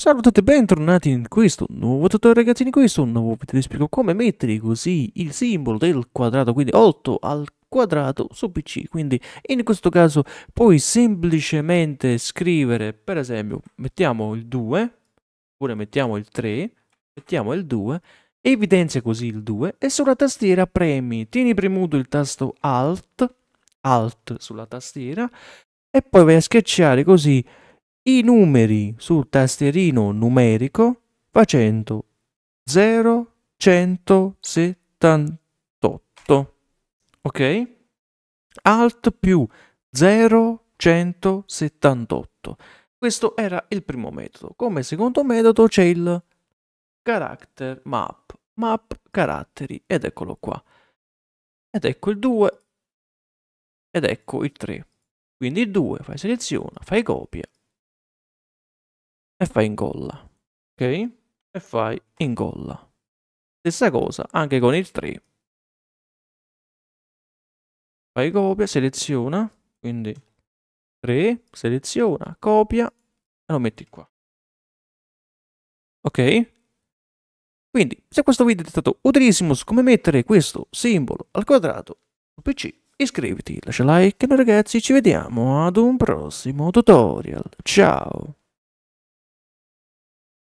Salve a tutti e bentornati in questo nuovo tutorial ragazzi, in questo nuovo video vi spiego come mettere così il simbolo del quadrato, quindi 8 al quadrato su PC, quindi in questo caso puoi semplicemente scrivere, per esempio, mettiamo il 2, oppure mettiamo il 3, mettiamo il 2, evidenzia così il 2 e sulla tastiera premi, tieni premuto il tasto Alt, Alt sulla tastiera e poi vai a schiacciare così i numeri sul tastierino numerico facendo 0, 178. Ok? Alt più 0, 178. Questo era il primo metodo. Come secondo metodo c'è il character map. Map caratteri. Ed eccolo qua. Ed ecco il 2. Ed ecco il 3. Quindi il 2 fai seleziona, fai copia e fai incolla. Ok? E fai incolla. Stessa cosa anche con il 3. Fai copia, seleziona, quindi 3, seleziona, copia e lo metti qua. Ok? Quindi, se questo video è stato utilissimo su come mettere questo simbolo al quadrato sul PC, iscriviti, lascia like e noi ragazzi ci vediamo ad un prossimo tutorial. Ciao!